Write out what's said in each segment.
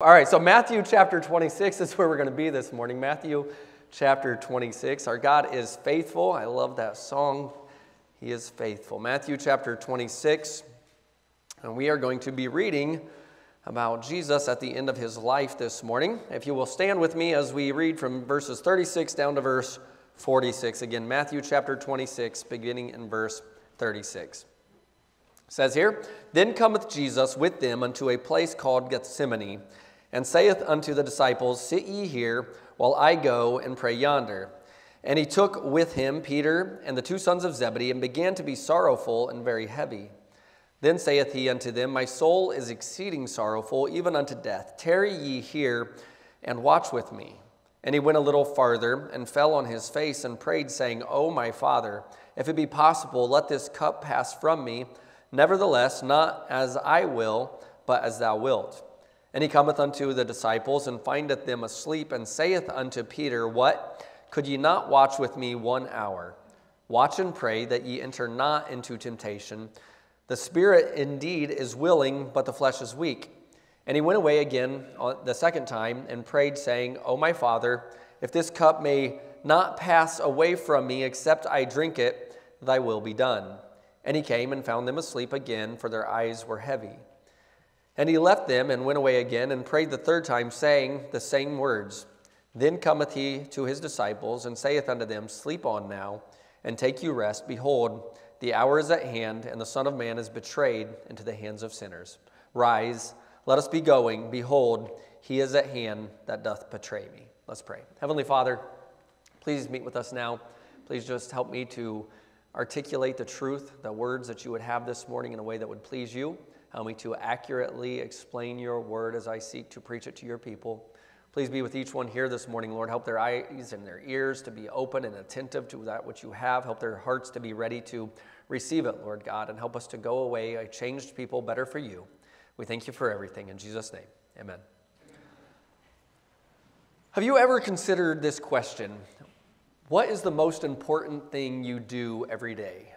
All right, so Matthew chapter 26 is where we're going to be this morning. Matthew chapter 26. Our God is faithful. I love that song. He is faithful. Matthew chapter 26. And we are going to be reading about Jesus at the end of his life this morning. If you will stand with me as we read from verses 36 down to verse 46. Again, Matthew chapter 26, beginning in verse 36. It says here, Then cometh Jesus with them unto a place called Gethsemane and saith unto the disciples, Sit ye here, while I go and pray yonder. And he took with him Peter and the two sons of Zebedee, and began to be sorrowful and very heavy. Then saith he unto them, My soul is exceeding sorrowful, even unto death. Tarry ye here, and watch with me. And he went a little farther, and fell on his face, and prayed, saying, O my Father, if it be possible, let this cup pass from me. Nevertheless, not as I will, but as thou wilt. And he cometh unto the disciples, and findeth them asleep, and saith unto Peter, What? Could ye not watch with me one hour? Watch and pray that ye enter not into temptation. The spirit indeed is willing, but the flesh is weak. And he went away again uh, the second time, and prayed, saying, O my Father, if this cup may not pass away from me, except I drink it, thy will be done. And he came and found them asleep again, for their eyes were heavy. And he left them and went away again and prayed the third time, saying the same words. Then cometh he to his disciples and saith unto them, Sleep on now, and take you rest. Behold, the hour is at hand, and the Son of Man is betrayed into the hands of sinners. Rise, let us be going. Behold, he is at hand that doth betray me. Let's pray. Heavenly Father, please meet with us now. Please just help me to articulate the truth, the words that you would have this morning in a way that would please you. Help me to accurately explain your word as I seek to preach it to your people. Please be with each one here this morning, Lord. Help their eyes and their ears to be open and attentive to that which you have. Help their hearts to be ready to receive it, Lord God, and help us to go away a changed people better for you. We thank you for everything. In Jesus' name, amen. Have you ever considered this question? What is the most important thing you do every day?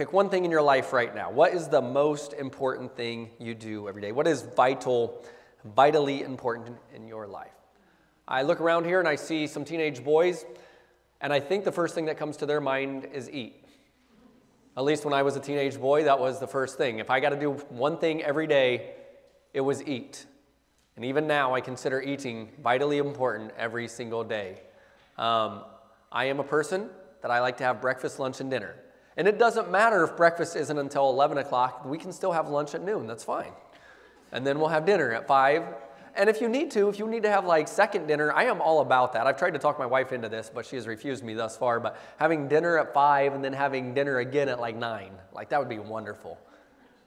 Pick one thing in your life right now. What is the most important thing you do every day? What is vital, vitally important in your life? I look around here and I see some teenage boys, and I think the first thing that comes to their mind is eat. At least when I was a teenage boy, that was the first thing. If I got to do one thing every day, it was eat. And even now, I consider eating vitally important every single day. Um, I am a person that I like to have breakfast, lunch, and dinner. And it doesn't matter if breakfast isn't until 11 o'clock, we can still have lunch at noon, that's fine. And then we'll have dinner at 5. And if you need to, if you need to have like second dinner, I am all about that. I've tried to talk my wife into this, but she has refused me thus far. But having dinner at 5 and then having dinner again at like 9, like that would be wonderful.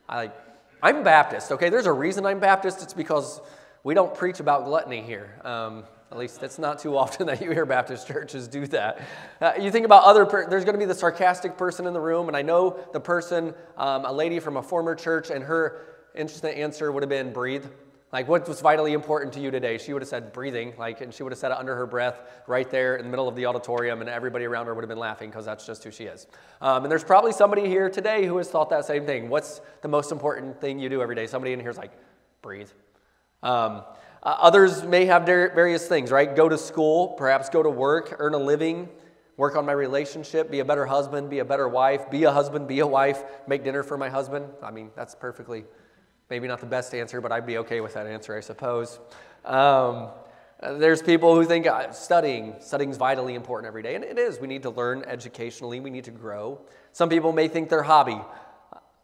I like, I'm Baptist, okay? There's a reason I'm Baptist. It's because we don't preach about gluttony here. Um, at least it's not too often that you hear Baptist churches do that. Uh, you think about other, per- there's going to be the sarcastic person in the room, and I know the person, um, a lady from a former church, and her interesting answer would have been breathe. Like, what was vitally important to you today? She would have said breathing, like, and she would have said it under her breath right there in the middle of the auditorium, and everybody around her would have been laughing because that's just who she is. Um, and there's probably somebody here today who has thought that same thing. What's the most important thing you do every day? Somebody in here is like, breathe. Um, uh, others may have various things, right? Go to school, perhaps go to work, earn a living, work on my relationship, be a better husband, be a better wife, be a husband, be a wife, make dinner for my husband. I mean, that's perfectly, maybe not the best answer, but I'd be okay with that answer, I suppose. Um, there's people who think uh, studying, studying's vitally important every day, and it is. We need to learn educationally, we need to grow. Some people may think their hobby.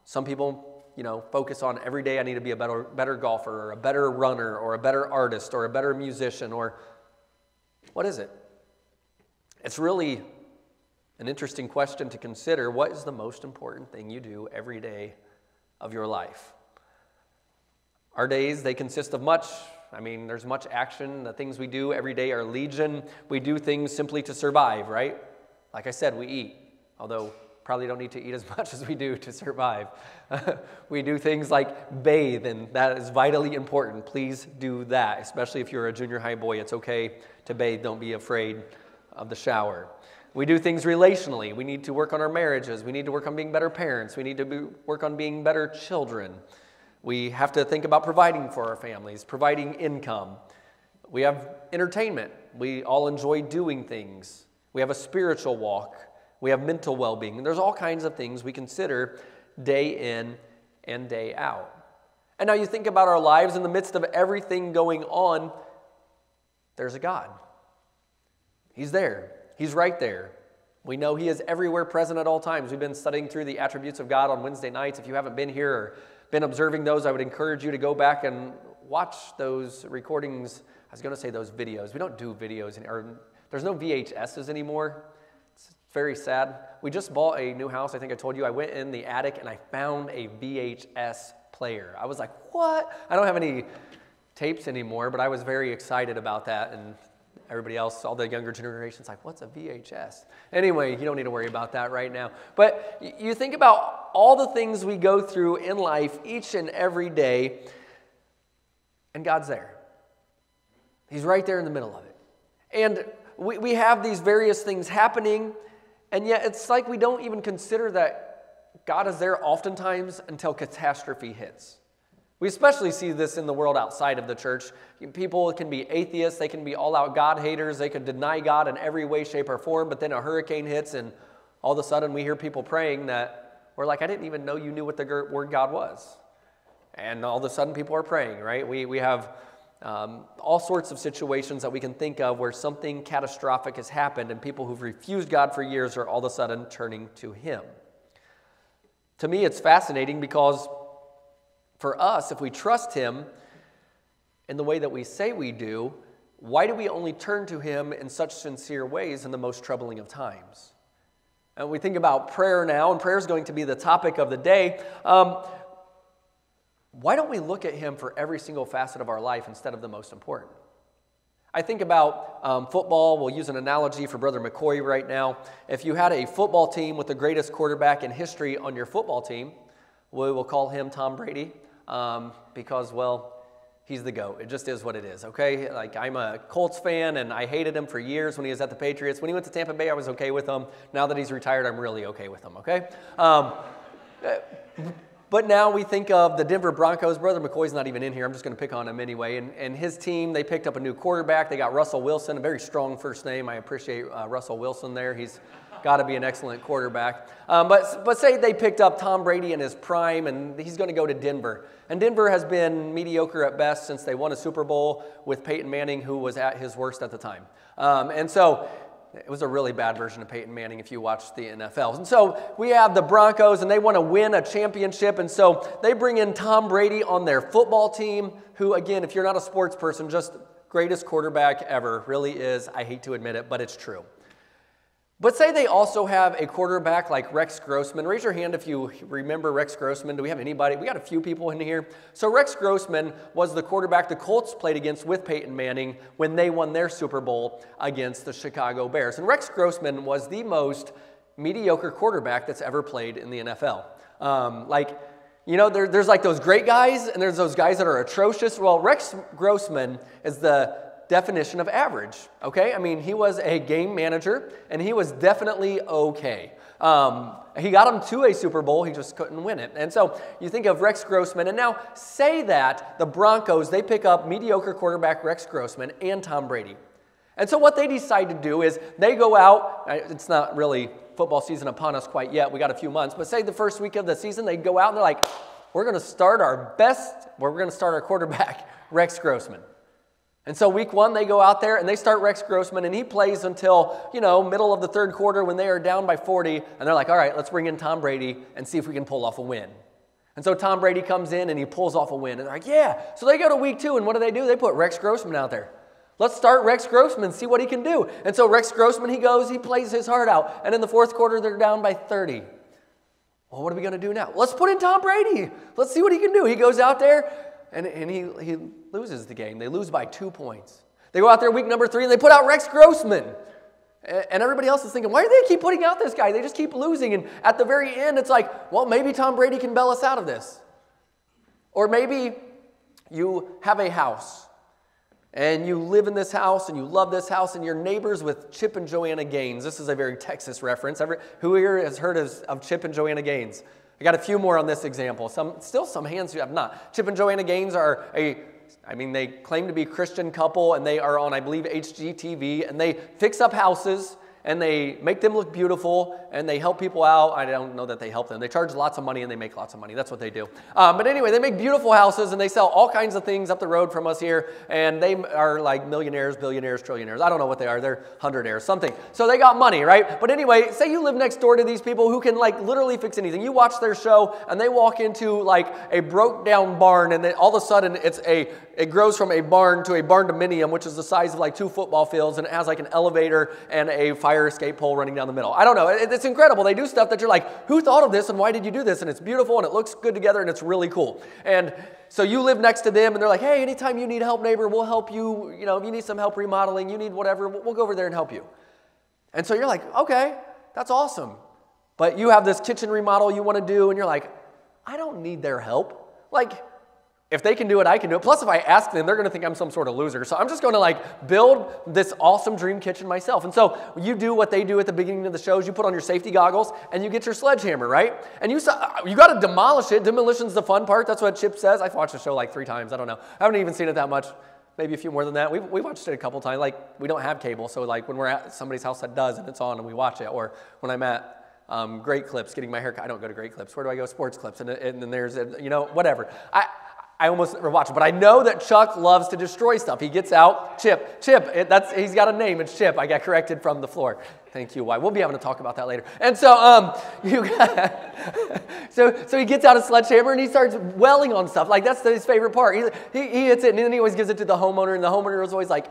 Some people you know, focus on every day I need to be a better, better golfer or a better runner or a better artist or a better musician or what is it? It's really an interesting question to consider. What is the most important thing you do every day of your life? Our days, they consist of much. I mean, there's much action. The things we do every day are legion. We do things simply to survive, right? Like I said, we eat, although probably don't need to eat as much as we do to survive. we do things like bathe, and that is vitally important. Please do that, especially if you're a junior high boy. It's okay to bathe, don't be afraid of the shower. We do things relationally. We need to work on our marriages. We need to work on being better parents. We need to be, work on being better children. We have to think about providing for our families, providing income. We have entertainment. We all enjoy doing things. We have a spiritual walk. We have mental well being. There's all kinds of things we consider day in and day out. And now you think about our lives in the midst of everything going on, there's a God. He's there, He's right there. We know He is everywhere present at all times. We've been studying through the attributes of God on Wednesday nights. If you haven't been here or been observing those, I would encourage you to go back and watch those recordings. I was going to say those videos. We don't do videos, or there's no VHSs anymore. Very sad. We just bought a new house. I think I told you I went in the attic and I found a VHS player. I was like, what? I don't have any tapes anymore, but I was very excited about that. And everybody else, all the younger generations, like, what's a VHS? Anyway, you don't need to worry about that right now. But you think about all the things we go through in life each and every day, and God's there. He's right there in the middle of it. And we, we have these various things happening, and yet it's like we don't even consider that God is there oftentimes until catastrophe hits. We especially see this in the world outside of the church. People can be atheists, they can be all out God haters, they can deny God in every way, shape, or form, but then a hurricane hits, and all of a sudden we hear people praying that we're like, I didn't even know you knew what the word God was. And all of a sudden people are praying, right? We, we have um, all sorts of situations that we can think of where something catastrophic has happened, and people who've refused God for years are all of a sudden turning to Him. To me, it's fascinating because for us, if we trust Him in the way that we say we do, why do we only turn to Him in such sincere ways in the most troubling of times? And we think about prayer now, and prayer is going to be the topic of the day. Um, why don't we look at Him for every single facet of our life instead of the most important? I think about um, football. We'll use an analogy for Brother McCoy right now. If you had a football team with the greatest quarterback in history on your football team, we will call him Tom Brady um, because, well, he's the GOAT. It just is what it is, okay? Like, I'm a Colts fan and I hated him for years when he was at the Patriots. When he went to Tampa Bay, I was okay with him. Now that he's retired, I'm really okay with him, okay? Um, but now we think of the Denver Broncos. Brother McCoy's not even in here. I'm just going to pick on him anyway. And, and his team, they picked up a new quarterback. They got Russell Wilson, a very strong first name. I appreciate uh, Russell Wilson there. He's got to be an excellent quarterback. Um, but, but say they picked up Tom Brady in his prime, and he's going to go to Denver. And Denver has been mediocre at best since they won a Super Bowl with Peyton Manning, who was at his worst at the time. Um, and so it was a really bad version of Peyton Manning if you watched the NFL. And so we have the Broncos, and they want to win a championship. And so they bring in Tom Brady on their football team, who, again, if you're not a sports person, just greatest quarterback ever, really is. I hate to admit it, but it's true. But say they also have a quarterback like Rex Grossman. Raise your hand if you remember Rex Grossman. Do we have anybody? We got a few people in here. So Rex Grossman was the quarterback the Colts played against with Peyton Manning when they won their Super Bowl against the Chicago Bears. And Rex Grossman was the most mediocre quarterback that's ever played in the NFL. Um, like, you know, there, there's like those great guys and there's those guys that are atrocious. Well, Rex Grossman is the definition of average, okay? I mean, he was a game manager and he was definitely okay. Um, he got him to a Super Bowl, he just couldn't win it. And so you think of Rex Grossman, and now say that the Broncos, they pick up mediocre quarterback Rex Grossman and Tom Brady. And so what they decide to do is they go out, it's not really football season upon us quite yet, we got a few months, but say the first week of the season, they go out and they're like, we're going to start our best, we're going to start our quarterback, Rex Grossman. And so week one, they go out there and they start Rex Grossman, and he plays until, you know, middle of the third quarter when they are down by 40, and they're like, all right, let's bring in Tom Brady and see if we can pull off a win. And so Tom Brady comes in and he pulls off a win. And they're like, yeah. So they go to week two, and what do they do? They put Rex Grossman out there. Let's start Rex Grossman, see what he can do. And so Rex Grossman, he goes, he plays his heart out. And in the fourth quarter, they're down by 30. Well, what are we going to do now? Let's put in Tom Brady. Let's see what he can do. He goes out there, and, and he, he loses the game. They lose by two points. They go out there week number three and they put out Rex Grossman. And everybody else is thinking, why do they keep putting out this guy? They just keep losing. And at the very end, it's like, well, maybe Tom Brady can bail us out of this. Or maybe you have a house and you live in this house and you love this house and your neighbors with Chip and Joanna Gaines. This is a very Texas reference. Every, who here has heard of, of Chip and Joanna Gaines? I got a few more on this example. Some, still some hands who have not. Chip and Joanna Gaines are a, I mean, they claim to be Christian couple and they are on, I believe, HGTV and they fix up houses and they make them look beautiful and they help people out. I don't know that they help them. They charge lots of money and they make lots of money. That's what they do. Um, but anyway, they make beautiful houses and they sell all kinds of things up the road from us here. And they are like millionaires, billionaires, trillionaires. I don't know what they are. They're hundredaires, something. So they got money, right? But anyway, say you live next door to these people who can like literally fix anything. You watch their show and they walk into like a broke down barn and then all of a sudden it's a it grows from a barn to a barn dominium, which is the size of like two football fields, and it has like an elevator and a fire escape pole running down the middle. I don't know. It's incredible. They do stuff that you're like, who thought of this and why did you do this? And it's beautiful and it looks good together and it's really cool. And so you live next to them and they're like, hey, anytime you need help, neighbor, we'll help you. You know, if you need some help remodeling, you need whatever, we'll go over there and help you. And so you're like, okay, that's awesome. But you have this kitchen remodel you want to do and you're like, I don't need their help. Like, if they can do it, I can do it. Plus, if I ask them, they're going to think I'm some sort of loser. So I'm just going to like build this awesome dream kitchen myself. And so you do what they do at the beginning of the shows. You put on your safety goggles and you get your sledgehammer, right? And you you got to demolish it. Demolition's the fun part. That's what Chip says. I've watched the show like three times. I don't know. I haven't even seen it that much. Maybe a few more than that. We've, we watched it a couple times. Like we don't have cable, so like when we're at somebody's house that does and it's on and we watch it, or when I'm at um, Great Clips getting my haircut. I don't go to Great Clips. Where do I go? Sports Clips. And, and then there's, you know, whatever. I, I almost never watch it, but I know that Chuck loves to destroy stuff. He gets out Chip, Chip. It, that's he's got a name. It's Chip. I got corrected from the floor. Thank you. Why? We'll be having to talk about that later. And so, um, you so so he gets out a sledgehammer and he starts welling on stuff. Like that's his favorite part. He, he, he hits it and then he always gives it to the homeowner, and the homeowner is always like,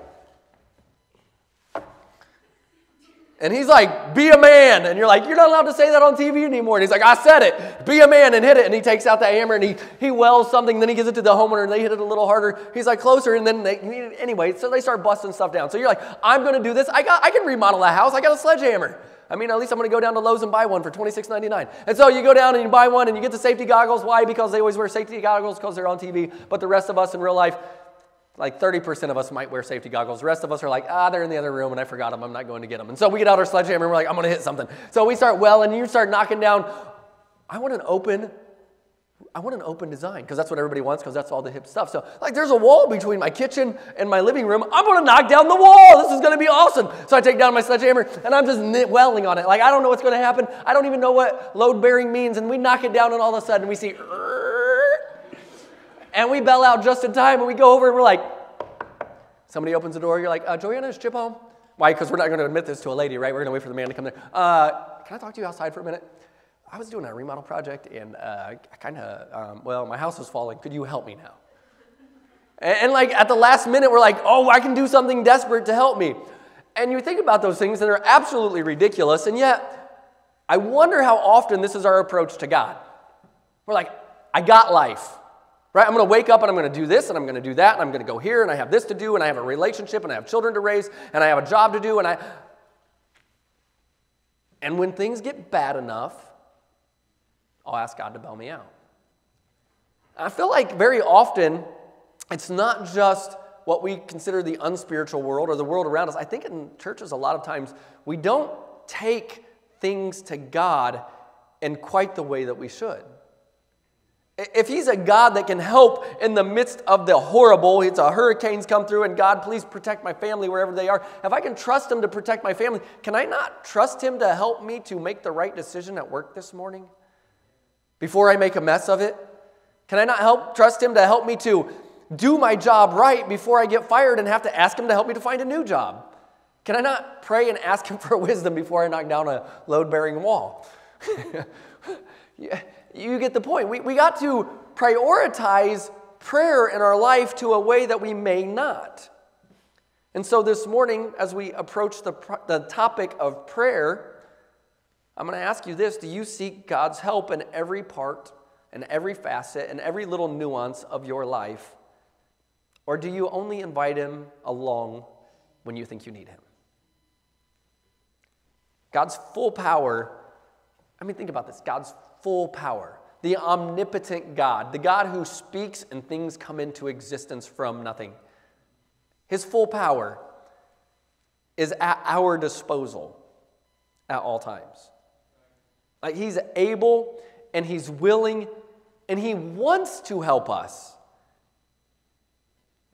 And he's like, be a man. And you're like, you're not allowed to say that on TV anymore. And he's like, I said it. Be a man and hit it. And he takes out the hammer and he, he wells something. Then he gives it to the homeowner and they hit it a little harder. He's like, closer. And then they, anyway, so they start busting stuff down. So you're like, I'm going to do this. I, got, I can remodel a house. I got a sledgehammer. I mean, at least I'm going to go down to Lowe's and buy one for $26.99. And so you go down and you buy one and you get the safety goggles. Why? Because they always wear safety goggles because they're on TV. But the rest of us in real life, like 30% of us might wear safety goggles. The rest of us are like, ah, they're in the other room and I forgot them. I'm not going to get them. And so we get out our sledgehammer and we're like, I'm going to hit something. So we start well and you start knocking down. I want an open, I want an open design because that's what everybody wants because that's all the hip stuff. So like there's a wall between my kitchen and my living room. I'm going to knock down the wall. This is going to be awesome. So I take down my sledgehammer and I'm just welling on it. Like I don't know what's going to happen. I don't even know what load bearing means. And we knock it down and all of a sudden we see, and we bell out just in time, and we go over and we're like, somebody opens the door, you're like, uh, Joanna, is Chip home? Why? Because we're not going to admit this to a lady, right? We're going to wait for the man to come there. Uh, can I talk to you outside for a minute? I was doing a remodel project, and uh, I kind of, um, well, my house is falling. Could you help me now? And, and like at the last minute, we're like, oh, I can do something desperate to help me. And you think about those things, and they're absolutely ridiculous, and yet, I wonder how often this is our approach to God. We're like, I got life. Right? I'm going to wake up and I'm going to do this and I'm going to do that and I'm going to go here and I have this to do and I have a relationship and I have children to raise and I have a job to do and I And when things get bad enough, I'll ask God to bail me out. I feel like very often it's not just what we consider the unspiritual world or the world around us. I think in churches a lot of times we don't take things to God in quite the way that we should. If he's a God that can help in the midst of the horrible, it's a hurricanes come through and God, please protect my family wherever they are. If I can trust him to protect my family, can I not trust him to help me to make the right decision at work this morning before I make a mess of it? Can I not help trust him to help me to do my job right before I get fired and have to ask him to help me to find a new job? Can I not pray and ask him for wisdom before I knock down a load bearing wall? yeah you get the point. We, we got to prioritize prayer in our life to a way that we may not. And so this morning, as we approach the, the topic of prayer, I'm going to ask you this Do you seek God's help in every part in every facet and every little nuance of your life? Or do you only invite Him along when you think you need Him? God's full power, I mean, think about this God's full power. The omnipotent God, the God who speaks and things come into existence from nothing. His full power is at our disposal at all times. Like he's able and He's willing and He wants to help us.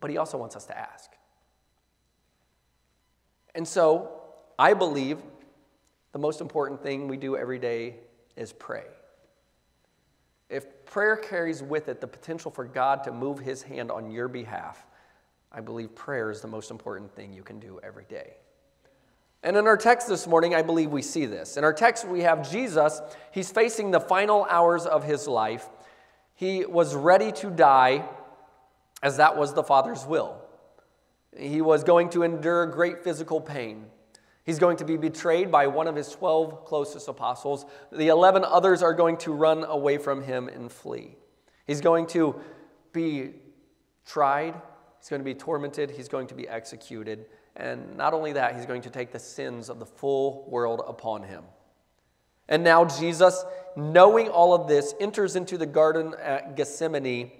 But He also wants us to ask. And so, I believe the most important thing we do every day is pray. Prayer carries with it the potential for God to move His hand on your behalf, I believe prayer is the most important thing you can do every day. And in our text this morning, I believe we see this. In our text, we have Jesus. He's facing the final hours of his life. He was ready to die, as that was the Father's will. He was going to endure great physical pain. He's going to be betrayed by one of his 12 closest apostles. The 11 others are going to run away from him and flee. He's going to be tried, he's going to be tormented, he's going to be executed. And not only that, he's going to take the sins of the full world upon him. And now Jesus, knowing all of this, enters into the garden at Gethsemane,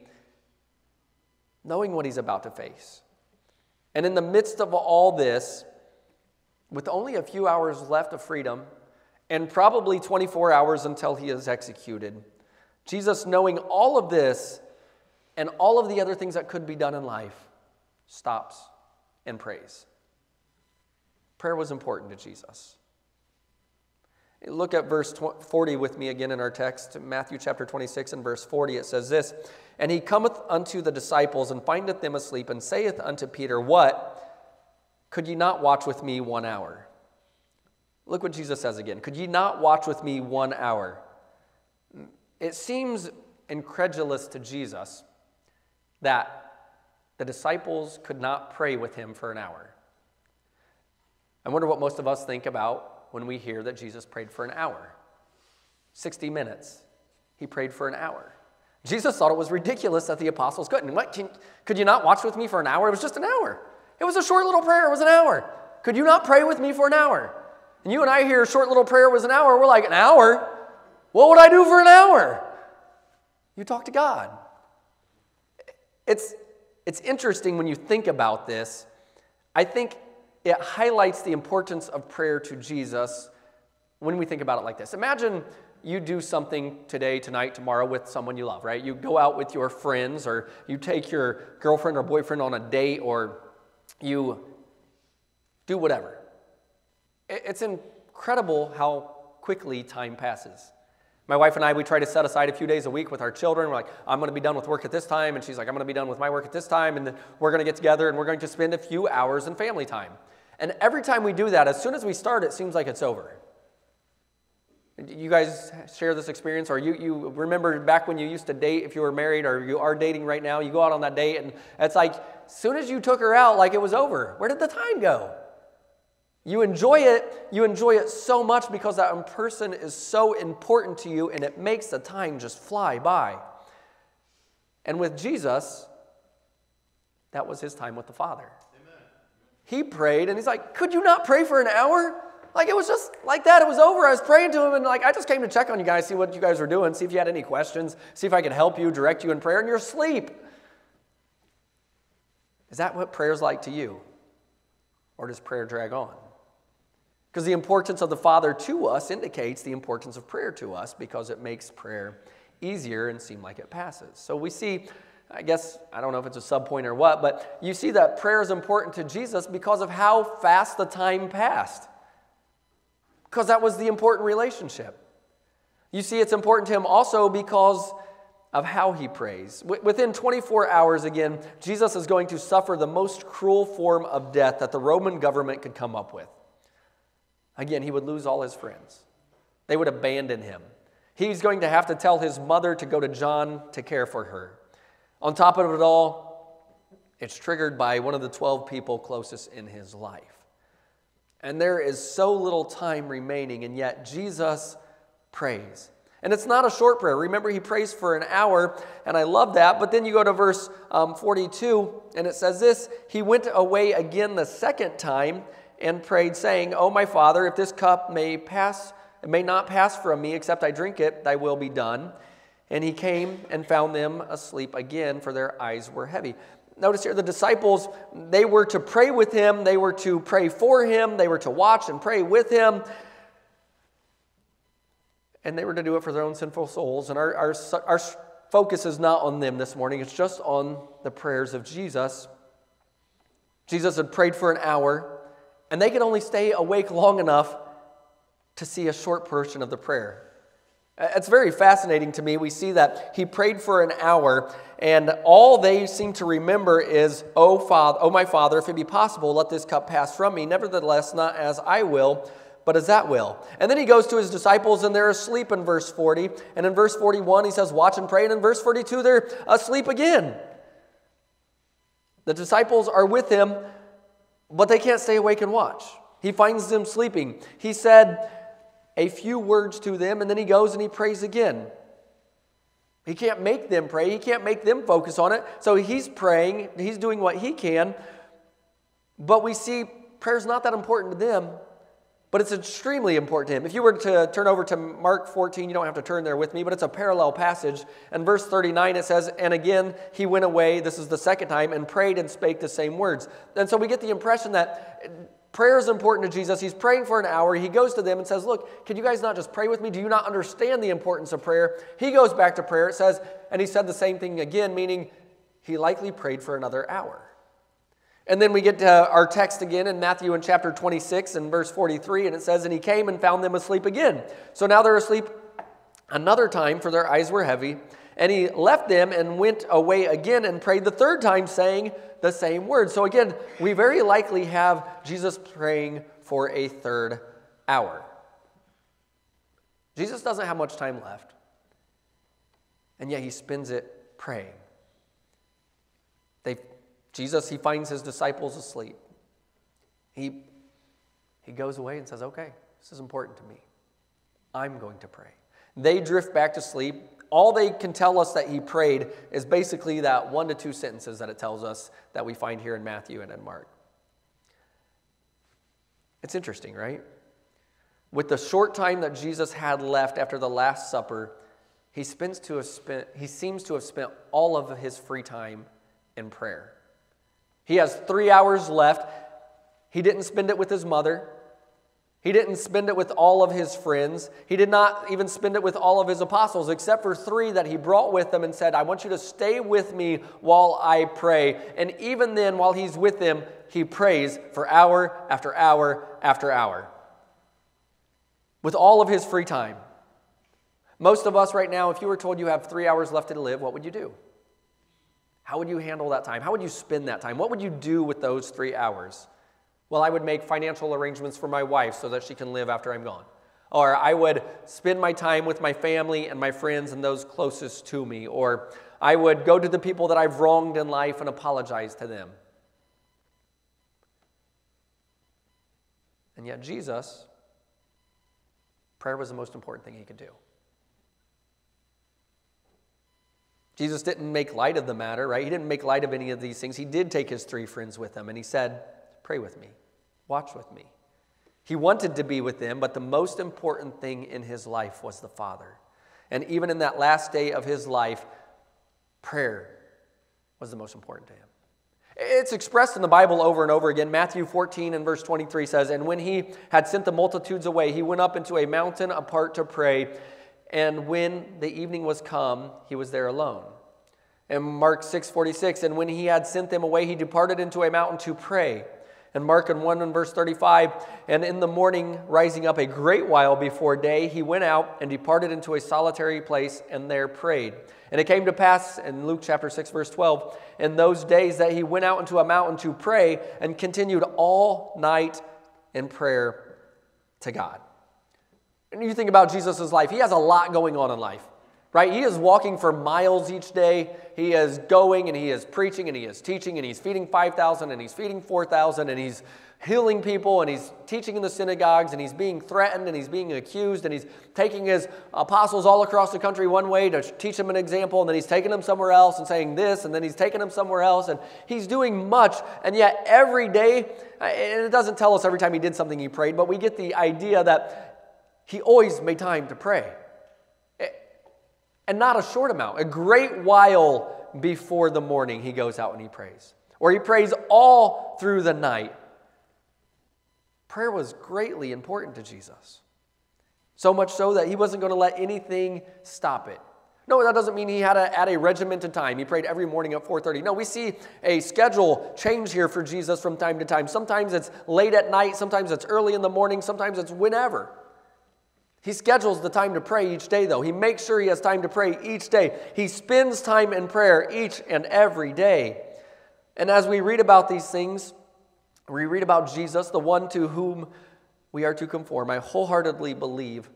knowing what he's about to face. And in the midst of all this, with only a few hours left of freedom and probably 24 hours until he is executed, Jesus, knowing all of this and all of the other things that could be done in life, stops and prays. Prayer was important to Jesus. Look at verse 40 with me again in our text, Matthew chapter 26 and verse 40. It says this And he cometh unto the disciples and findeth them asleep, and saith unto Peter, What? Could ye not watch with me one hour? Look what Jesus says again. Could ye not watch with me one hour? It seems incredulous to Jesus that the disciples could not pray with him for an hour. I wonder what most of us think about when we hear that Jesus prayed for an hour 60 minutes. He prayed for an hour. Jesus thought it was ridiculous that the apostles couldn't. What, can, could you not watch with me for an hour? It was just an hour. It was a short little prayer, it was an hour. Could you not pray with me for an hour? And you and I hear a short little prayer was an hour, we're like, an hour? What would I do for an hour? You talk to God. It's, it's interesting when you think about this. I think it highlights the importance of prayer to Jesus when we think about it like this. Imagine you do something today, tonight, tomorrow with someone you love, right? You go out with your friends, or you take your girlfriend or boyfriend on a date, or you do whatever. It's incredible how quickly time passes. My wife and I, we try to set aside a few days a week with our children. We're like, I'm going to be done with work at this time. And she's like, I'm going to be done with my work at this time. And then we're going to get together and we're going to spend a few hours in family time. And every time we do that, as soon as we start, it seems like it's over. You guys share this experience, or you, you remember back when you used to date, if you were married or you are dating right now, you go out on that date, and it's like, soon as you took her out, like it was over. Where did the time go? You enjoy it, you enjoy it so much because that person is so important to you, and it makes the time just fly by. And with Jesus, that was his time with the Father. Amen. He prayed, and he's like, Could you not pray for an hour? Like it was just like that. It was over. I was praying to him, and like I just came to check on you guys, see what you guys were doing, see if you had any questions, see if I could help you, direct you in prayer, and you're asleep. Is that what prayer's like to you? Or does prayer drag on? Because the importance of the Father to us indicates the importance of prayer to us because it makes prayer easier and seem like it passes. So we see, I guess, I don't know if it's a subpoint or what, but you see that prayer is important to Jesus because of how fast the time passed because that was the important relationship. You see, it's important to him also because of how he prays. Within 24 hours, again, Jesus is going to suffer the most cruel form of death that the Roman government could come up with. Again, he would lose all his friends, they would abandon him. He's going to have to tell his mother to go to John to care for her. On top of it all, it's triggered by one of the 12 people closest in his life and there is so little time remaining, and yet Jesus prays. And it's not a short prayer. Remember, he prays for an hour, and I love that. But then you go to verse um, 42, and it says this He went away again the second time and prayed, saying, Oh, my Father, if this cup may pass, it may not pass from me, except I drink it, thy will be done. And he came and found them asleep again, for their eyes were heavy. Notice here the disciples, they were to pray with him, they were to pray for him, they were to watch and pray with him. And they were to do it for their own sinful souls. And our, our, our focus is not on them this morning, it's just on the prayers of Jesus. Jesus had prayed for an hour, and they could only stay awake long enough to see a short portion of the prayer. Uh, it's very fascinating to me. We see that he prayed for an hour, and all they seem to remember is, "Oh Father, oh my Father, if it be possible, let this cup pass from me. Nevertheless, not as I will, but as that will." And then he goes to his disciples, and they're asleep in verse 40. And in verse 41, he says, "Watch and pray." And in verse 42, they're asleep again. The disciples are with him, but they can't stay awake and watch. He finds them sleeping. He said, a few words to them, and then he goes and he prays again. He can't make them pray, he can't make them focus on it. So he's praying, he's doing what he can. But we see prayer's not that important to them, but it's extremely important to him. If you were to turn over to Mark 14, you don't have to turn there with me, but it's a parallel passage. And verse 39, it says, And again he went away, this is the second time, and prayed and spake the same words. And so we get the impression that Prayer is important to Jesus. He's praying for an hour. He goes to them and says, Look, can you guys not just pray with me? Do you not understand the importance of prayer? He goes back to prayer. It says, and he said the same thing again, meaning he likely prayed for another hour. And then we get to our text again in Matthew in chapter 26 and verse 43, and it says, And he came and found them asleep again. So now they're asleep another time, for their eyes were heavy. And he left them and went away again and prayed the third time, saying the same words. So again, we very likely have Jesus praying for a third hour. Jesus doesn't have much time left, and yet he spends it praying. Jesus, he finds his disciples asleep. He, he goes away and says, Okay, this is important to me. I'm going to pray. They drift back to sleep all they can tell us that he prayed is basically that one to two sentences that it tells us that we find here in Matthew and in Mark. It's interesting, right? With the short time that Jesus had left after the Last Supper, he, spends to have spent, he seems to have spent all of his free time in prayer. He has three hours left. He didn't spend it with his mother. He didn't spend it with all of his friends. He did not even spend it with all of his apostles, except for three that he brought with him and said, I want you to stay with me while I pray. And even then, while he's with them, he prays for hour after hour after hour with all of his free time. Most of us right now, if you were told you have three hours left to live, what would you do? How would you handle that time? How would you spend that time? What would you do with those three hours? Well, I would make financial arrangements for my wife so that she can live after I'm gone. Or I would spend my time with my family and my friends and those closest to me. Or I would go to the people that I've wronged in life and apologize to them. And yet, Jesus, prayer was the most important thing he could do. Jesus didn't make light of the matter, right? He didn't make light of any of these things. He did take his three friends with him and he said, Pray with me. Watch with me. He wanted to be with them, but the most important thing in his life was the Father. And even in that last day of his life, prayer was the most important to him. It's expressed in the Bible over and over again. Matthew 14 and verse 23 says, And when he had sent the multitudes away, he went up into a mountain apart to pray. And when the evening was come, he was there alone. And Mark 6 46, And when he had sent them away, he departed into a mountain to pray. And Mark in 1 and verse 35, and in the morning, rising up a great while before day, he went out and departed into a solitary place and there prayed. And it came to pass in Luke chapter 6, verse 12, in those days that he went out into a mountain to pray and continued all night in prayer to God. And you think about Jesus' life, he has a lot going on in life right? He is walking for miles each day. He is going and he is preaching and he is teaching and he's feeding 5,000 and he's feeding 4,000 and he's healing people and he's teaching in the synagogues and he's being threatened and he's being accused and he's taking his apostles all across the country one way to teach them an example and then he's taking them somewhere else and saying this and then he's taking them somewhere else and he's doing much and yet every day and it doesn't tell us every time he did something he prayed but we get the idea that he always made time to pray eh, and not a short amount. A great while before the morning, he goes out and he prays. Or he prays all through the night. Prayer was greatly important to Jesus. So much so that he wasn't going to let anything stop it. No, that doesn't mean he had to add a regimented time. He prayed every morning at 4:30. No, we see a schedule change here for Jesus from time to time. Sometimes it's late at night, sometimes it's early in the morning, sometimes it's whenever. He schedules the time to pray each day, though. He makes sure he has time to pray each day. He spends time in prayer each and every day. And as we read about these things, we read about Jesus, the one to whom we are to conform. I wholeheartedly believe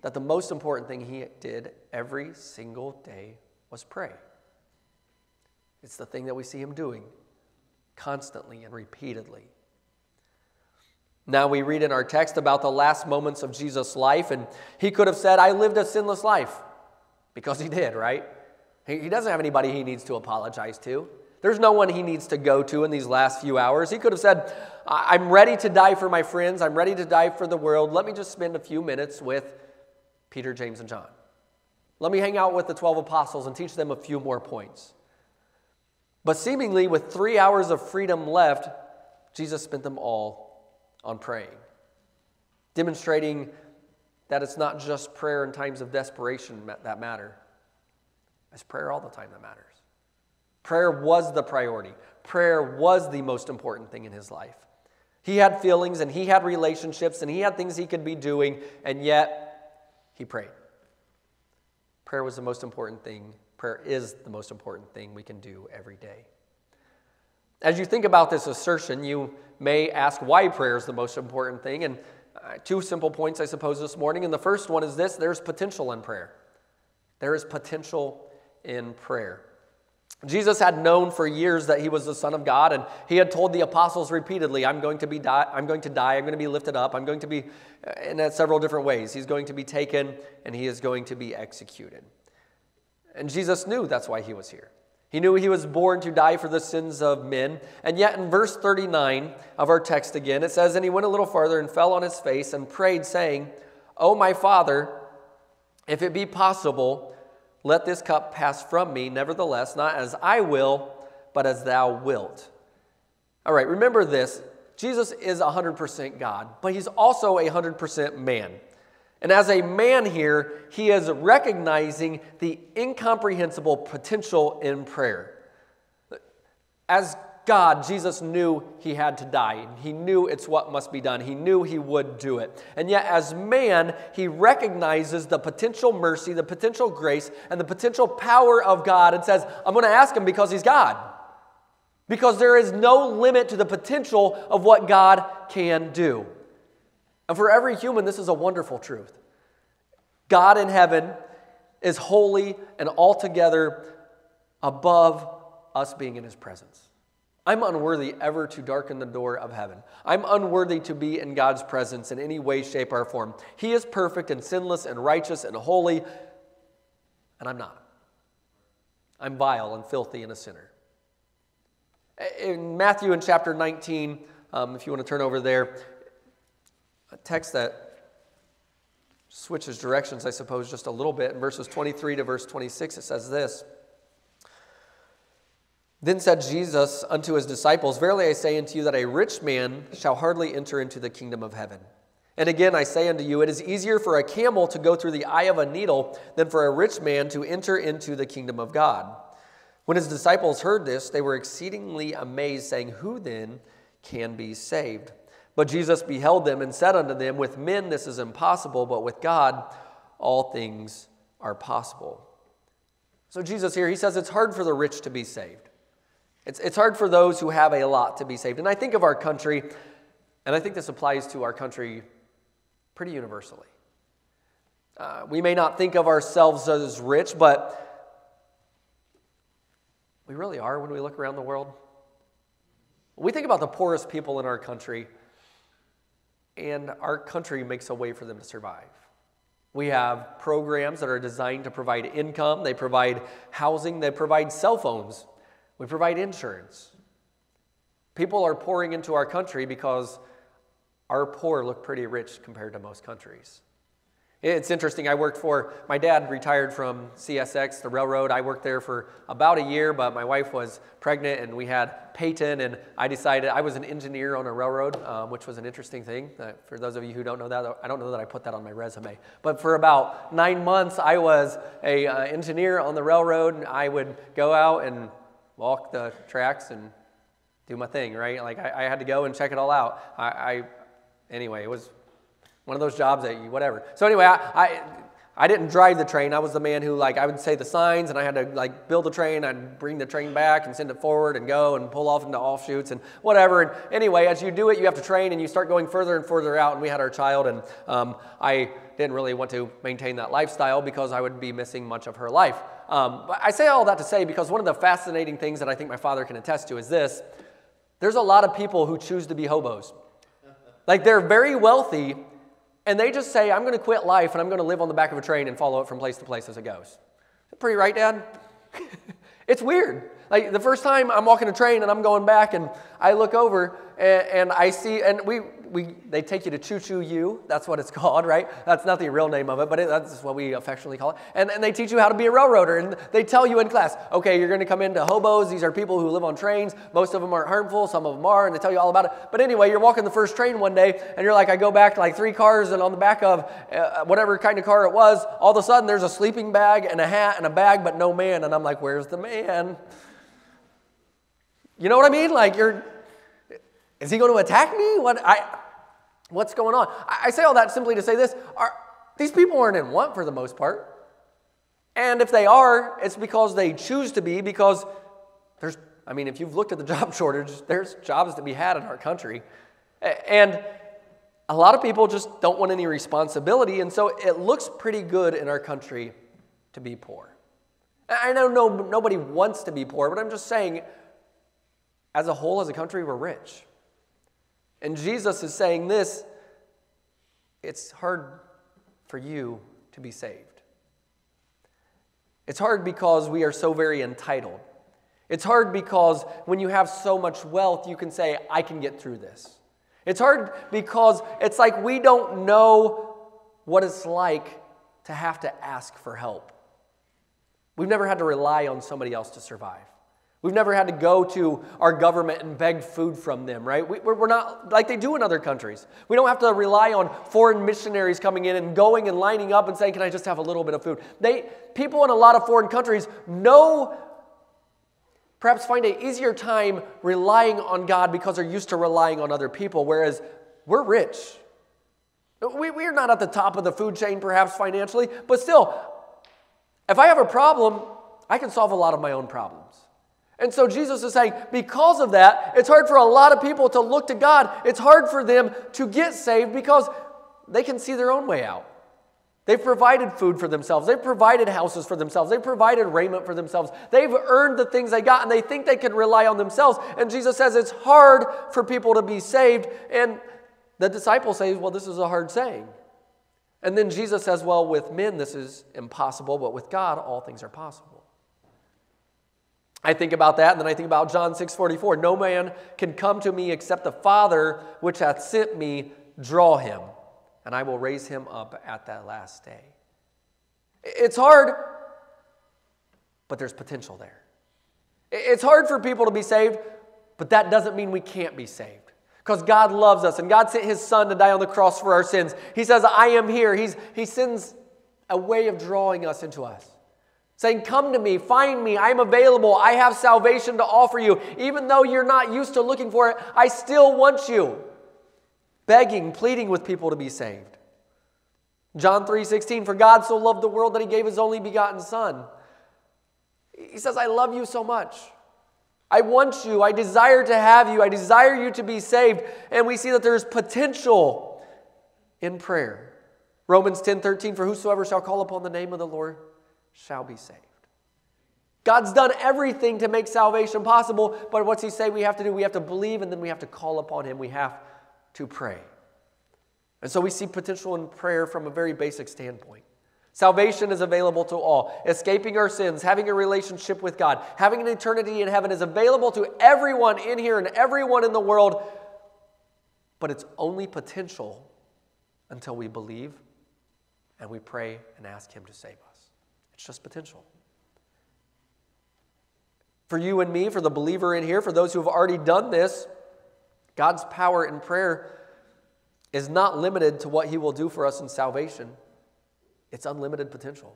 that the most important thing he did every single day was pray. It's the thing that we see him doing constantly and repeatedly. Now we read in our text about the last moments of Jesus' life, and he could have said, I lived a sinless life, because he did, right? He doesn't have anybody he needs to apologize to. There's no one he needs to go to in these last few hours. He could have said, I'm ready to die for my friends. I'm ready to die for the world. Let me just spend a few minutes with Peter, James, and John. Let me hang out with the 12 apostles and teach them a few more points. But seemingly, with three hours of freedom left, Jesus spent them all on praying, demonstrating that it's not just prayer in times of desperation that matter, it's prayer all the time that matters. Prayer was the priority, prayer was the most important thing in his life. He had feelings and he had relationships and he had things he could be doing, and yet he prayed. Prayer was the most important thing. Prayer is the most important thing we can do every day. As you think about this assertion, you may ask why prayer is the most important thing. And uh, two simple points, I suppose, this morning. And the first one is this there's potential in prayer. There is potential in prayer. Jesus had known for years that he was the Son of God, and he had told the apostles repeatedly, I'm going to be die, I'm going to die, I'm going to be lifted up, I'm going to be uh, in several different ways. He's going to be taken and he is going to be executed. And Jesus knew that's why he was here. He knew he was born to die for the sins of men. And yet, in verse 39 of our text again, it says, And he went a little farther and fell on his face and prayed, saying, O my Father, if it be possible, let this cup pass from me. Nevertheless, not as I will, but as thou wilt. All right, remember this Jesus is 100% God, but he's also a 100% man. And as a man here, he is recognizing the incomprehensible potential in prayer. As God, Jesus knew he had to die. He knew it's what must be done. He knew he would do it. And yet, as man, he recognizes the potential mercy, the potential grace, and the potential power of God and says, I'm going to ask him because he's God. Because there is no limit to the potential of what God can do. And for every human, this is a wonderful truth. God in heaven is holy and altogether above us being in his presence. I'm unworthy ever to darken the door of heaven. I'm unworthy to be in God's presence in any way, shape, or form. He is perfect and sinless and righteous and holy, and I'm not. I'm vile and filthy and a sinner. In Matthew in chapter 19, um, if you want to turn over there, a text that switches directions, I suppose, just a little bit. In verses 23 to verse 26, it says this Then said Jesus unto his disciples, Verily I say unto you that a rich man shall hardly enter into the kingdom of heaven. And again I say unto you, it is easier for a camel to go through the eye of a needle than for a rich man to enter into the kingdom of God. When his disciples heard this, they were exceedingly amazed, saying, Who then can be saved? But Jesus beheld them and said unto them, With men this is impossible, but with God all things are possible. So, Jesus here, he says it's hard for the rich to be saved. It's, it's hard for those who have a lot to be saved. And I think of our country, and I think this applies to our country pretty universally. Uh, we may not think of ourselves as rich, but we really are when we look around the world. We think about the poorest people in our country, and our country makes a way for them to survive. We have programs that are designed to provide income, they provide housing, they provide cell phones, we provide insurance. People are pouring into our country because our poor look pretty rich compared to most countries. It's interesting. I worked for, my dad retired from CSX, the railroad. I worked there for about a year, but my wife was pregnant and we had Peyton, and I decided I was an engineer on a railroad, um, which was an interesting thing. Uh, for those of you who don't know that, I don't know that I put that on my resume. But for about nine months, I was an uh, engineer on the railroad. I would go out and walk the tracks and do my thing, right? Like I, I had to go and check it all out. I, I anyway, it was one of those jobs that you, whatever. So anyway, I, I, I didn't drive the train. I was the man who, like, I would say the signs and I had to, like, build the train. I'd bring the train back and send it forward and go and pull off into offshoots and whatever. And anyway, as you do it, you have to train and you start going further and further out. And we had our child, and um, I didn't really want to maintain that lifestyle because I would be missing much of her life. Um, but I say all that to say because one of the fascinating things that I think my father can attest to is this there's a lot of people who choose to be hobos. Like, they're very wealthy and they just say, I'm going to quit life and I'm going to live on the back of a train and follow it from place to place as it goes. Pretty right, Dad? it's weird. Like the first time I'm walking a train and I'm going back and I look over and, and I see, and we, we, they take you to Choo Choo U. That's what it's called, right? That's not the real name of it, but it, that's what we affectionately call it. And, and they teach you how to be a railroader. And they tell you in class, okay, you're going to come into hobos. These are people who live on trains. Most of them aren't harmful. Some of them are. And they tell you all about it. But anyway, you're walking the first train one day and you're like, I go back like three cars and on the back of uh, whatever kind of car it was, all of a sudden there's a sleeping bag and a hat and a bag, but no man. And I'm like, where's the man? You know what I mean? Like you're is he going to attack me? What I what's going on? I, I say all that simply to say this: are, these people aren't in want for the most part. And if they are, it's because they choose to be, because there's, I mean, if you've looked at the job shortage, there's jobs to be had in our country. And a lot of people just don't want any responsibility, and so it looks pretty good in our country to be poor. I know no, nobody wants to be poor, but I'm just saying, as a whole, as a country, we're rich. And Jesus is saying this it's hard for you to be saved. It's hard because we are so very entitled. It's hard because when you have so much wealth, you can say, I can get through this. It's hard because it's like we don't know what it's like to have to ask for help. We've never had to rely on somebody else to survive. We've never had to go to our government and beg food from them, right? We, are not like they do in other countries. We don't have to rely on foreign missionaries coming in and going and lining up and saying, Can I just have a little bit of food? They, people in a lot of foreign countries know, perhaps find an easier time relying on God because they're used to relying on other people, whereas we're rich. We, we're not at the top of the food chain, perhaps financially, but still, if I have a problem, I can solve a lot of my own problems. And so Jesus is saying, because of that, it's hard for a lot of people to look to God. It's hard for them to get saved because they can see their own way out. They've provided food for themselves. They've provided houses for themselves. They've provided raiment for themselves. They've earned the things they got and they think they can rely on themselves. And Jesus says it's hard for people to be saved. And the disciples say, well, this is a hard saying. And then Jesus says, well, with men this is impossible, but with God all things are possible. I think about that, and then I think about John 6 44. No man can come to me except the Father which hath sent me draw him, and I will raise him up at that last day. It's hard, but there's potential there. It's hard for people to be saved, but that doesn't mean we can't be saved. Because God loves us, and God sent his Son to die on the cross for our sins. He says, I am here. He's, he sends a way of drawing us into us saying, Come to me, find me, I'm available, I have salvation to offer you. Even though you're not used to looking for it, I still want you. Begging, pleading with people to be saved. John 3:16 For God so loved the world that he gave his only begotten son. He says I love you so much. I want you. I desire to have you. I desire you to be saved. And we see that there's potential in prayer. Romans 10:13 For whosoever shall call upon the name of the Lord shall be saved. God's done everything to make salvation possible, but what's He say we have to do? We have to believe and then we have to call upon Him. We have to pray. And so we see potential in prayer from a very basic standpoint. Salvation is available to all. Escaping our sins, having a relationship with God, having an eternity in heaven is available to everyone in here and everyone in the world, but it's only potential until we believe and we pray and ask Him to save us. It's just potential. For you and me, for the believer in here, for those who have already done this, God's power in prayer is not limited to what He will do for us in salvation, it's unlimited potential.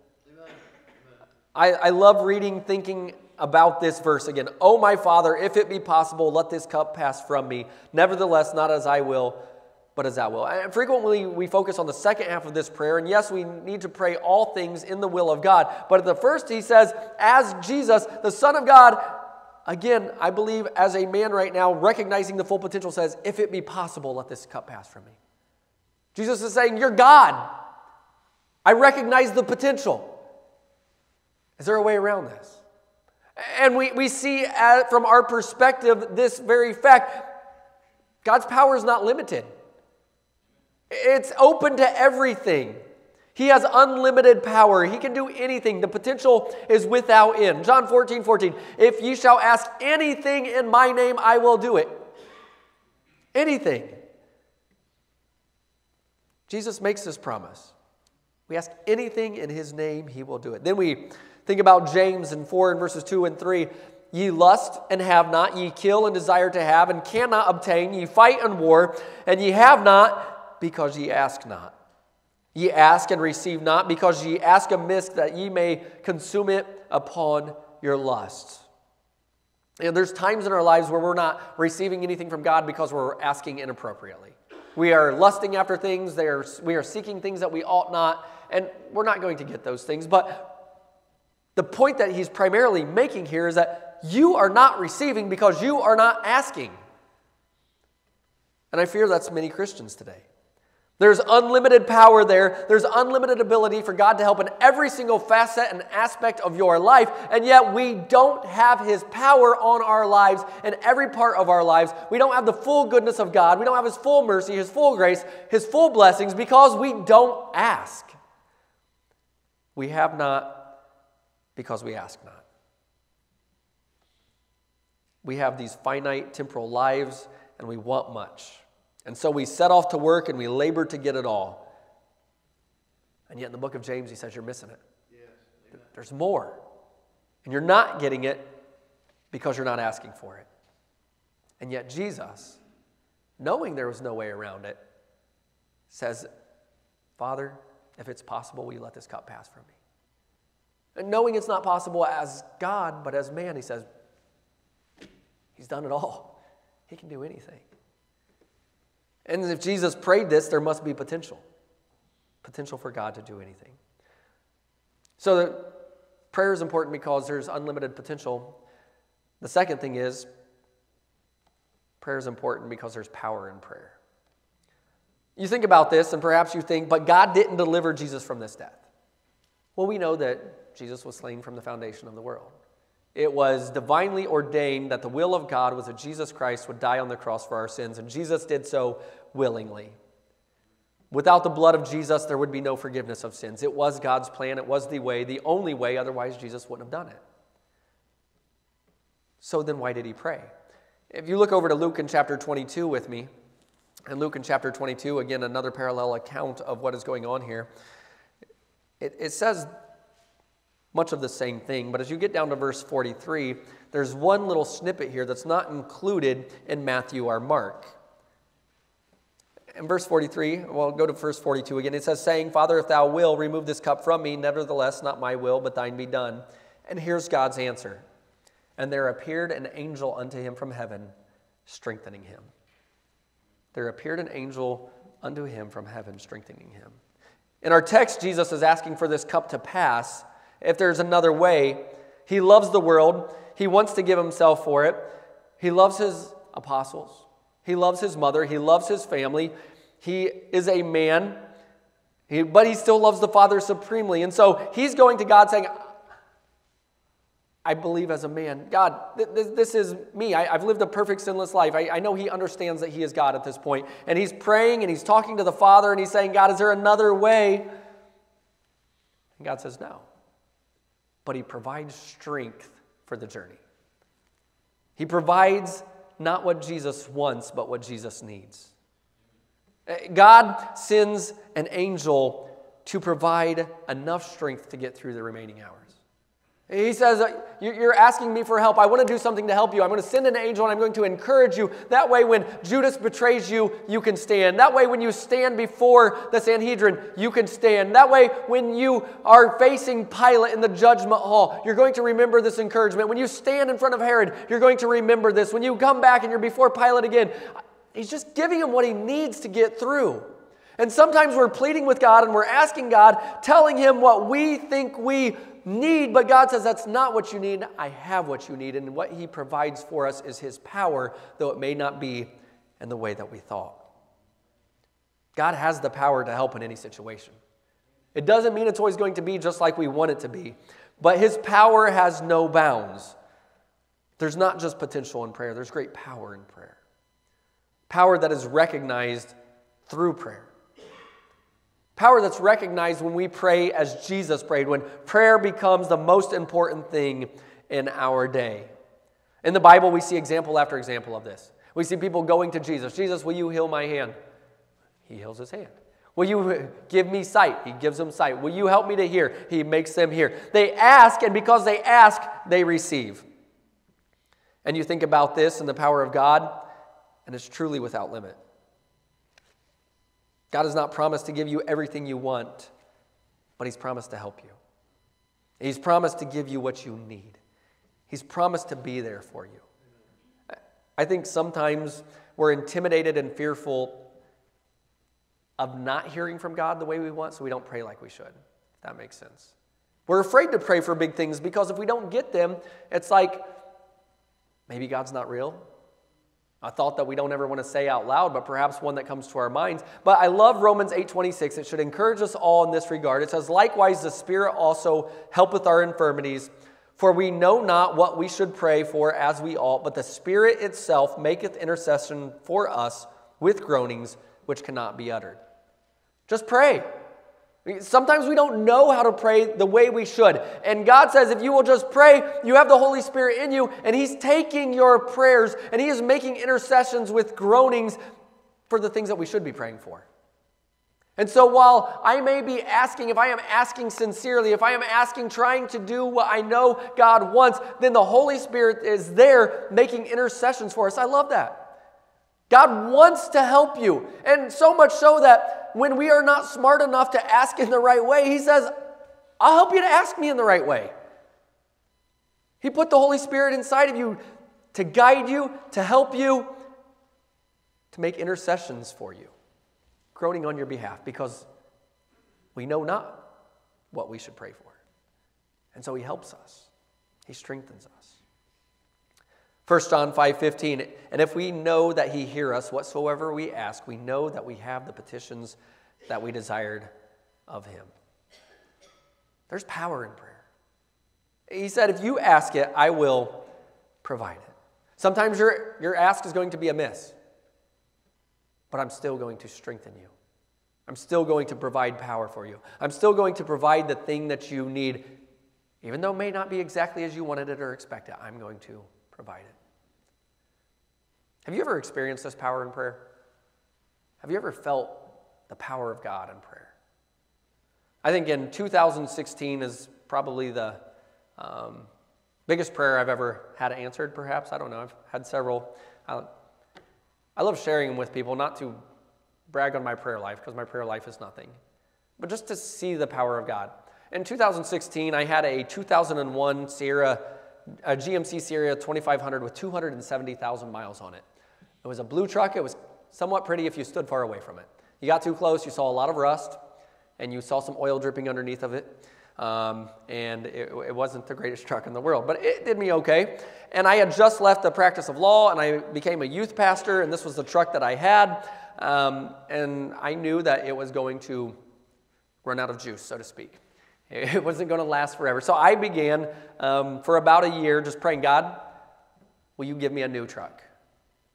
I, I love reading, thinking about this verse again. Oh, my Father, if it be possible, let this cup pass from me. Nevertheless, not as I will, but thou will. And frequently we focus on the second half of this prayer, and yes, we need to pray all things in the will of God. But at the first, he says, as Jesus, the Son of God, again, I believe as a man right now, recognizing the full potential, says, if it be possible, let this cup pass from me. Jesus is saying, You're God. I recognize the potential. Is there a way around this? And we, we see at, from our perspective this very fact God's power is not limited, it's open to everything. He has unlimited power. He can do anything. The potential is without end. John 14, 14. If ye shall ask anything in my name, I will do it. Anything. Jesus makes this promise. We ask anything in his name, he will do it. Then we think about James in 4 and verses 2 and 3. Ye lust and have not, ye kill and desire to have and cannot obtain, ye fight and war, and ye have not because ye ask not. Ye ask and receive not because ye ask amiss that ye may consume it upon your lusts. And there's times in our lives where we're not receiving anything from God because we're asking inappropriately. We are lusting after things, they are, we are seeking things that we ought not, and we're not going to get those things. But the point that he's primarily making here is that you are not receiving because you are not asking. And I fear that's many Christians today. There's unlimited power there. There's unlimited ability for God to help in every single facet and aspect of your life. And yet we don't have His power on our lives in every part of our lives. We don't have the full goodness of God. We don't have His full mercy, His full grace, His full blessings because we don't ask. We have not because we ask not. We have these finite temporal lives and we want much. And so we set off to work and we labor to get it all. And yet in the book of James, he says you're missing it. Yes, There's more. And you're not getting it because you're not asking for it. And yet Jesus, knowing there was no way around it, says, Father, if it's possible, will you let this cup pass from me? And knowing it's not possible as God, but as man, he says, He's done it all. He can do anything. And if Jesus prayed this, there must be potential potential for God to do anything. So, prayer is important because there's unlimited potential. The second thing is, prayer is important because there's power in prayer. You think about this, and perhaps you think, but God didn't deliver Jesus from this death. Well, we know that Jesus was slain from the foundation of the world. It was divinely ordained that the will of God was that Jesus Christ would die on the cross for our sins, and Jesus did so willingly. Without the blood of Jesus, there would be no forgiveness of sins. It was God's plan, it was the way, the only way, otherwise, Jesus wouldn't have done it. So then, why did he pray? If you look over to Luke in chapter 22 with me, and Luke in chapter 22, again, another parallel account of what is going on here, it, it says much of the same thing. But as you get down to verse 43, there's one little snippet here that's not included in Matthew or Mark. In verse 43, well, go to verse 42 again. It says, saying, Father, if thou will, remove this cup from me. Nevertheless, not my will, but thine be done. And here's God's answer. And there appeared an angel unto him from heaven, strengthening him. There appeared an angel unto him from heaven, strengthening him. In our text, Jesus is asking for this cup to pass if there's another way. He loves the world, he wants to give himself for it. He loves his apostles, he loves his mother, he loves his family. He is a man, he, but he still loves the Father supremely. And so he's going to God saying, I believe as a man, God, th- th- this is me. I- have lived a perfect sinless life. I-, I know he understands that he is God at this point. And he's praying and he's talking to the Father and he's saying, God, is there another way? And God says, No but He provides strength for the journey. He provides not what Jesus wants, but what Jesus needs. Uh, God sends an angel to provide enough strength to get through the remaining hours. He says, uh, You're asking me for help. I want to do something to help you. I'm going to send an angel and I'm going to encourage you. That way, when Judas betrays you, you can stand. That way, when you stand before the Sanhedrin, you can stand. That way, when you are facing Pilate in the judgment hall, you're going to remember this encouragement. When you stand in front of Herod, you're going to remember this. When you come back and you're before Pilate again, he's just giving him what he needs to get through. And sometimes we're pleading with God and we're asking God, telling Him what we think we need, but God says that's not what you need. I have what you need. And what He provides for us is His power, though it may not be in the way that we thought. God has the power to help in any situation. It doesn't mean it's always going to be just like we want it to be, but His power has no bounds. There's not just potential in prayer, there's great power in prayer. Power that is recognized through prayer. Power that's recognized when we pray as Jesus prayed, when prayer becomes the most important thing in our day. In the Bible, we see example after example of this. We see people going to Jesus Jesus, will you heal my hand? He heals his hand. Will you give me sight? He gives them sight. Will you help me to hear? He makes them hear. They ask, and because they ask, they receive. And you think about this and the power of God, and it's truly without limit. God has not promised to give you everything you want, but He's promised to help you. He's promised to give you what you need. He's promised to be there for you. I think sometimes we're intimidated and fearful of not hearing from God the way we want, so we don't pray like we should. If that makes sense. We're afraid to pray for big things because if we don't get them, it's like maybe God's not real. A thought that we don't ever want to say out loud, but perhaps one that comes to our minds. But I love Romans 8:26. It should encourage us all in this regard. It says, "Likewise the Spirit also helpeth our infirmities, for we know not what we should pray for as we ought, but the Spirit itself maketh intercession for us with groanings which cannot be uttered." Just pray. Sometimes we don't know how to pray the way we should. And God says, if you will just pray, you have the Holy Spirit in you, and He's taking your prayers and He is making intercessions with groanings for the things that we should be praying for. And so while I may be asking, if I am asking sincerely, if I am asking trying to do what I know God wants, then the Holy Spirit is there making intercessions for us. I love that. God wants to help you. And so much so that when we are not smart enough to ask in the right way, He says, I'll help you to ask me in the right way. He put the Holy Spirit inside of you to guide you, to help you, to make intercessions for you, groaning on your behalf, because we know not what we should pray for. And so He helps us, He strengthens us. 1 John 5:15 and if we know that he hear us whatsoever we ask we know that we have the petitions that we desired of him. There's power in prayer. He said if you ask it I will provide it. Sometimes your your ask is going to be a miss. But I'm still going to strengthen you. I'm still going to provide power for you. I'm still going to provide the thing that you need even though it may not be exactly as you wanted it or expected. I'm going to provide it. Have you ever experienced this power in prayer? Have you ever felt the power of God in prayer? I think in 2016 is probably the um, biggest prayer I've ever had answered, perhaps. I don't know. I've had several. I, I love sharing them with people, not to brag on my prayer life, because my prayer life is nothing, but just to see the power of God. In 2016, I had a 2001 Sierra, a GMC Sierra 2500 with 270,000 miles on it. It was a blue truck. It was somewhat pretty if you stood far away from it. You got too close, you saw a lot of rust, and you saw some oil dripping underneath of it. Um, and it, it, wasn't the greatest truck in the world, but it did me okay. And I had just left the practice of law, and I became a youth pastor, and this was the truck that I had. Um, and I knew that it was going to run out of juice, so to speak. It wasn't going to last forever. So I began um, for about a year just praying, God, will you give me a new truck?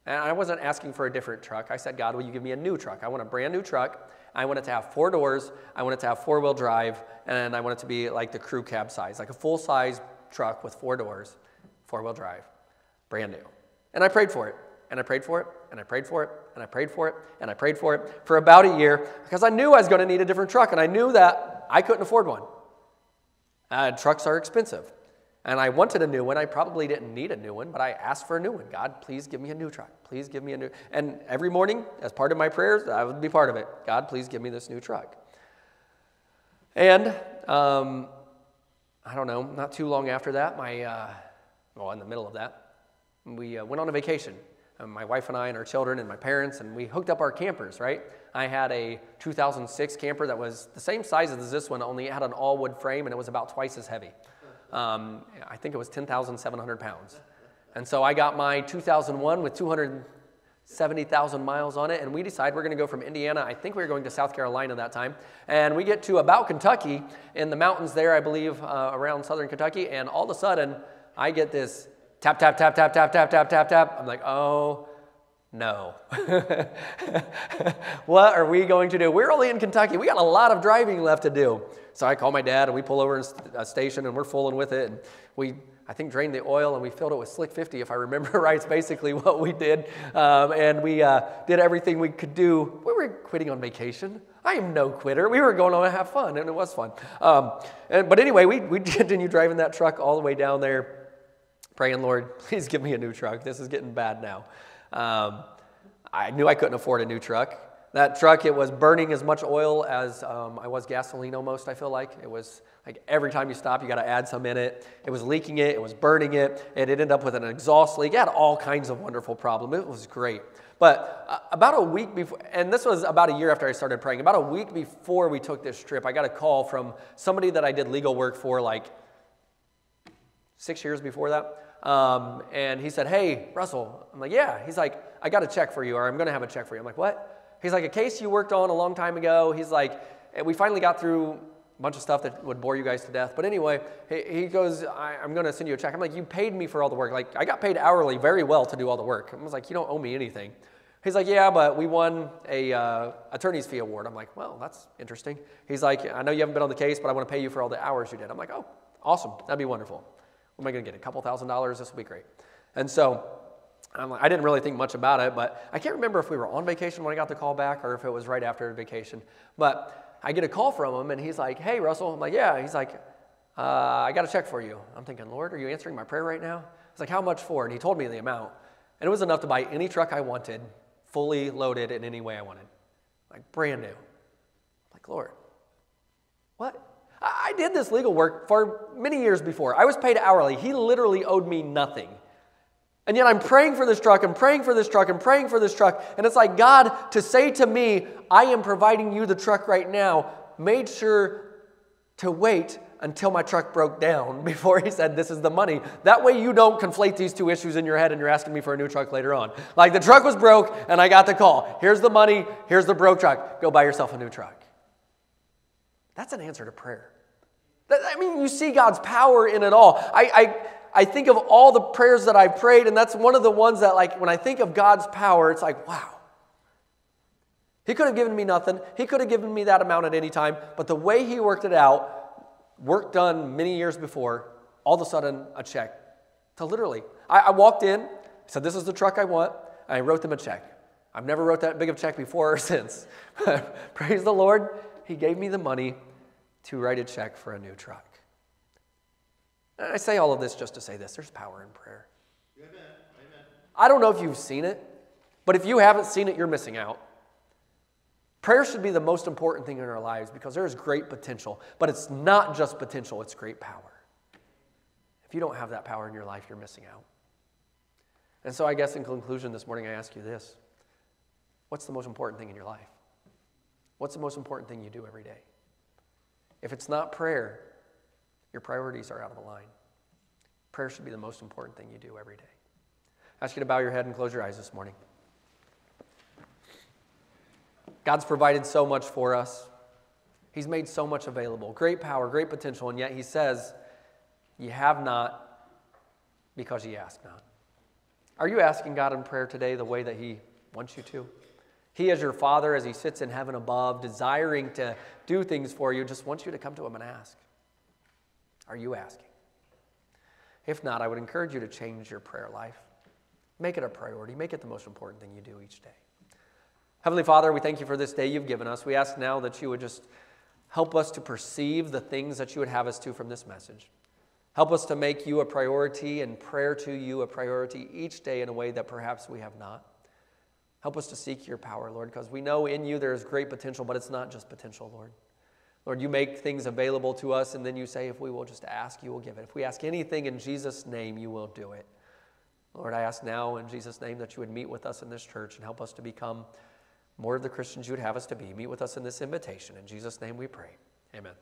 And I wasn't asking for a different truck. I said, God, will you give me a new truck? I want a brand new truck. I want it to have four doors. I want it to have four wheel drive. And I want it to be like the crew cab size, like a full size truck with four doors, four wheel drive, brand new. And I prayed for it. and I prayed for it, and I prayed for it, and I prayed for it, and I prayed for it for about a year because I knew I was going to need a different truck, and I knew that I couldn't afford one. Uh, trucks are expensive. And I wanted a new one. I probably didn't need a new one, but I asked for a new one. God, please give me a new truck. Please give me a new. And every morning, as part of my prayers, I would be part of it. God, please give me this new truck. And um, I don't know, not too long after that, my uh, well, in the middle of that, we uh, went on a vacation. My wife and I and our children and my parents, and we hooked up our campers, right? I had a 2006 camper that was the same size as this one, only it had an all wood frame and it was about twice as heavy. Um, I think it was 10,700 pounds. And so I got my 2001 with 270,000 miles on it, and we decide we're going to go from Indiana. I think we were going to South Carolina that time. And we get to about Kentucky in the mountains there, I believe, uh, around southern Kentucky, and all of a sudden, I get this tap, tap, tap, tap, tap, tap, tap, tap, tap. I'm like, oh, no. what are we going to do? We're only in Kentucky. We got a lot of driving left to do. So I call my dad and we pull over a station and we're fooling with it. And we, I think, drained the oil and we filled it with Slick 50, if I remember right. It's basically what we did. Um, and we uh, did everything we could do. We were quitting on vacation. I am no quitter. We were going on to have fun, and it was fun. Um, and, but anyway, we, we continued driving that truck all the way down there, praying, Lord, please give me a new truck. This is getting bad now. Um, I knew I couldn't afford a new truck. That truck, it was burning as much oil as um, I was gasoline almost, I feel like. It was like every time you stop, you got to add some in it. It was leaking it, it was burning it, and it ended up with an exhaust leak. It had all kinds of wonderful problems. It was great. But uh, about a week before, and this was about a year after I started praying, about a week before we took this trip, I got a call from somebody that I did legal work for like six years before that. Um, and he said, Hey, Russell. I'm like, Yeah. He's like, I got a check for you, or I'm going to have a check for you. I'm like, What? He's like, A case you worked on a long time ago. He's like, and We finally got through a bunch of stuff that would bore you guys to death. But anyway, he, he goes, I, am going to send you a check. I'm like, You paid me for all the work. Like, I got paid hourly very well to do all the work. I was like, You don't owe me anything. He's like, yeah, but we won a uh, attorney's fee award. I'm like, well, that's interesting. He's like, I know you haven't been on the case, but I want to pay you for all the hours you did. I'm like, oh, awesome. That'd be wonderful. What am I going to get? A couple thousand dollars? This will be great. And so like, i didn't really think much about it, but I can't remember if we were on vacation when I got the call back or if it was right after vacation. But I get a call from him and he's like, hey, Russell. I'm like, yeah. He's like, uh, I got a check for you. I'm thinking, Lord, are you answering my prayer right now? He's like, how much for? And he told me the amount. And it was enough to buy any truck I wanted, fully loaded in any way I wanted. Like brand new. I'm like, Lord, what? I did this legal work for many years before. I was paid hourly. He literally owed me nothing. And yet I'm praying for this truck I'm praying for this truck I'm praying for this truck. And it's like God to say to me, I am providing you the truck right now, made sure to wait until my truck broke down before he said, This is the money. That way you don't conflate these two issues in your head and you're asking me for a new truck later on. Like the truck was broke and I got the call. Here's the money, here's the broke truck. Go buy yourself a new truck. That's an answer to prayer. I mean, you see God's power in it all. I, I, I think of all the prayers that I prayed, and that's one of the ones that, like, when I think of God's power, it's like, wow. He could have given me nothing. He could have given me that amount at any time, but the way He worked it out, work done many years before, all of a sudden, a check. To literally, I, I walked in, said, This is the truck I want. and I wrote them a check. I've never wrote that big of a check before or since. Praise the Lord. He gave me the money to write a check for a new truck. And I say all of this just to say this there's power in prayer. Amen. Amen. I don't know if you've seen it, but if you haven't seen it, you're missing out. Prayer should be the most important thing in our lives because there is great potential, but it's not just potential, it's great power. If you don't have that power in your life, you're missing out. And so, I guess in conclusion this morning, I ask you this What's the most important thing in your life? What's the most important thing you do every day? If it's not prayer, your priorities are out of line. Prayer should be the most important thing you do every day. I ask you to bow your head and close your eyes this morning. God's provided so much for us. He's made so much available. Great power, great potential, and yet He says, You have not because you ask not. Are you asking God in prayer today the way that He wants you to? He, as your Father, as He sits in heaven above, desiring to do things for you, just wants you to come to Him and ask. Are you asking? If not, I would encourage you to change your prayer life. Make it a priority. Make it the most important thing you do each day. Heavenly Father, we thank you for this day you've given us. We ask now that you would just help us to perceive the things that you would have us to from this message. Help us to make you a priority and prayer to you a priority each day in a way that perhaps we have not. Help us to seek your power, Lord, because we know in you there is great potential, but it's not just potential, Lord. Lord, you make things available to us, and then you say, if we will just ask, you will give it. If we ask anything in Jesus' name, you will do it. Lord, I ask now in Jesus' name that you would meet with us in this church and help us to become more of the Christians you would have us to be. Meet with us in this invitation. In Jesus' name we pray. Amen.